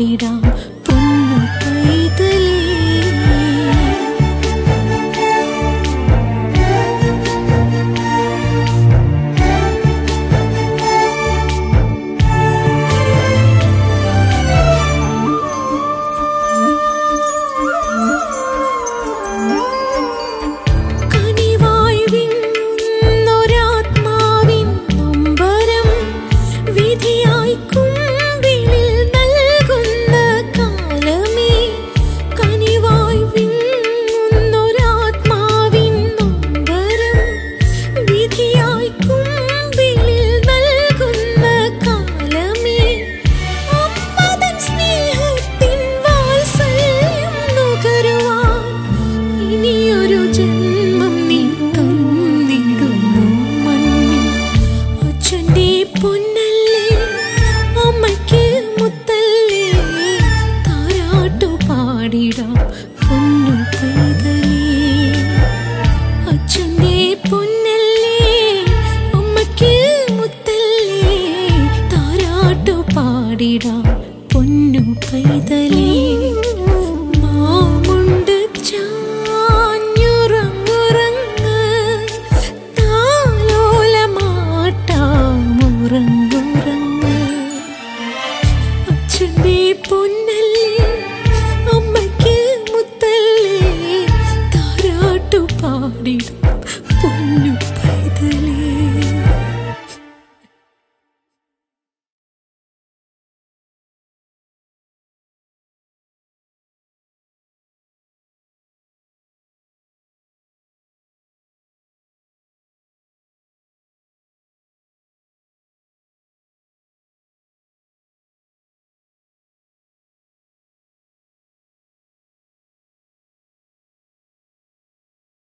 ஓடிடான் പൊന്നു കൈതലേ മാമുണ്ട